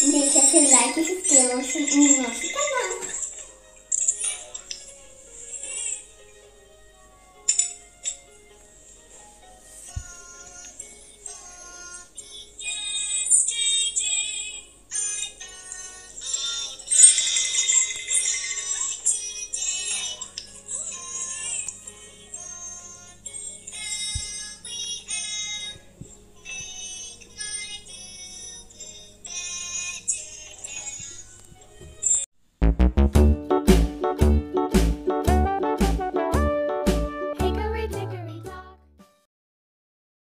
Deixa seu like e se inscreva no nosso canal.